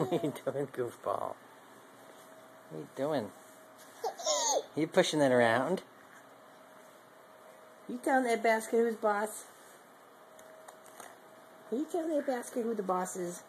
What are you doing, goofball? What are you doing? You pushing that around? You telling that basket who's boss? Are you telling that basket who the boss is?